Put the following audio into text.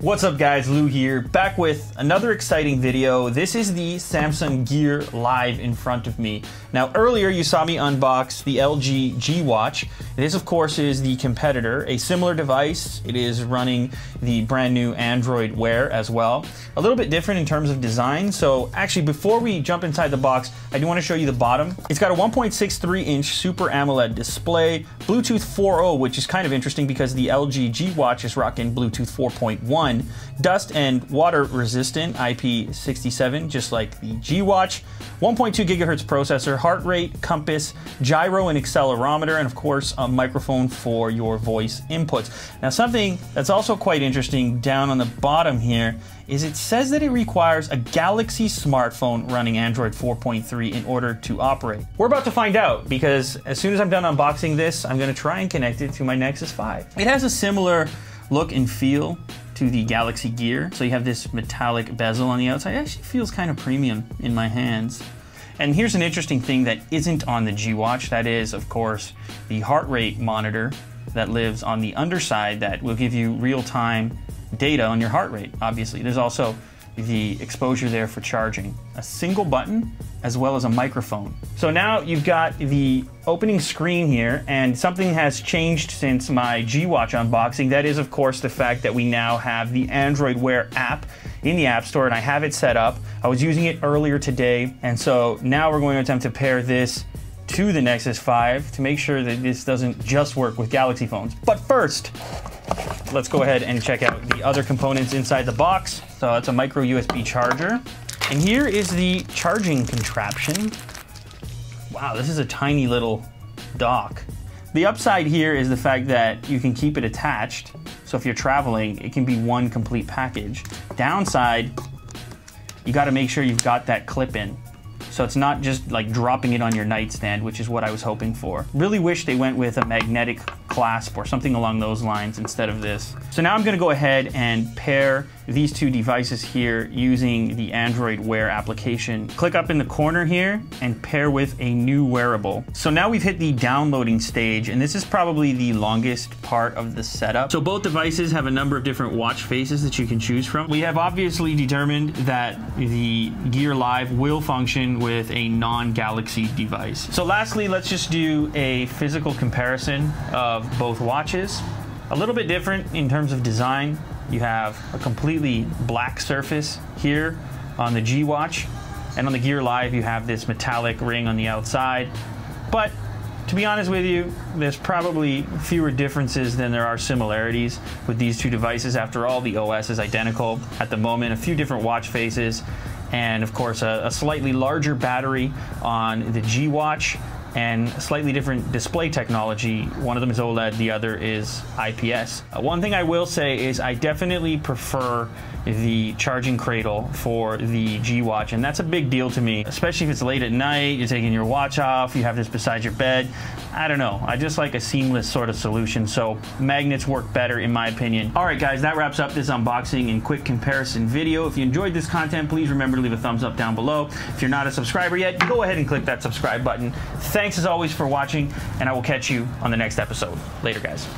What's up guys, Lew here, back with another exciting video. This is the Samsung Gear Live in front of me. Now earlier you saw me unbox the LG G Watch. This of course is the competitor, a similar device. It is running the brand new Android Wear as well. A little bit different in terms of design, so actually before we jump inside the box, I do want to show you the bottom. It's got a 1.63 inch Super AMOLED display, Bluetooth 4.0, which is kind of interesting because the LG G Watch is rocking Bluetooth 4.1 dust and water resistant IP67, just like the G Watch, 1.2 gigahertz processor, heart rate, compass, gyro and accelerometer, and of course a microphone for your voice inputs. Now something that's also quite interesting down on the bottom here is it says that it requires a Galaxy smartphone running Android 4.3 in order to operate. We're about to find out because as soon as I'm done unboxing this, I'm gonna try and connect it to my Nexus 5. It has a similar look and feel to the Galaxy Gear. So you have this metallic bezel on the outside. It actually feels kind of premium in my hands. And here's an interesting thing that isn't on the G Watch. That is, of course, the heart rate monitor that lives on the underside that will give you real-time data on your heart rate, obviously. There's also the exposure there for charging. A single button as well as a microphone. So now you've got the opening screen here and something has changed since my G-Watch unboxing. That is of course the fact that we now have the Android Wear app in the App Store and I have it set up. I was using it earlier today and so now we're going to attempt to pair this to the Nexus 5 to make sure that this doesn't just work with Galaxy phones. But first, let's go ahead and check out the other components inside the box. So it's a micro USB charger. And here is the charging contraption. Wow, this is a tiny little dock. The upside here is the fact that you can keep it attached. So if you're traveling, it can be one complete package. Downside, you gotta make sure you've got that clip in. So it's not just like dropping it on your nightstand, which is what I was hoping for. Really wish they went with a magnetic clasp or something along those lines instead of this. So now I'm gonna go ahead and pair these two devices here using the Android Wear application. Click up in the corner here and pair with a new wearable. So now we've hit the downloading stage and this is probably the longest part of the setup. So both devices have a number of different watch faces that you can choose from. We have obviously determined that the Gear Live will function with a non-Galaxy device. So lastly, let's just do a physical comparison of both watches. A little bit different in terms of design. You have a completely black surface here on the G Watch, and on the Gear Live you have this metallic ring on the outside. But to be honest with you, there's probably fewer differences than there are similarities with these two devices. After all, the OS is identical at the moment, a few different watch faces, and of course a, a slightly larger battery on the G Watch and slightly different display technology. One of them is OLED, the other is IPS. Uh, one thing I will say is I definitely prefer the charging cradle for the G Watch, and that's a big deal to me, especially if it's late at night, you're taking your watch off, you have this beside your bed. I don't know, I just like a seamless sort of solution, so magnets work better in my opinion. All right guys, that wraps up this unboxing and quick comparison video. If you enjoyed this content, please remember to leave a thumbs up down below. If you're not a subscriber yet, go ahead and click that subscribe button. Thanks as always for watching, and I will catch you on the next episode. Later guys.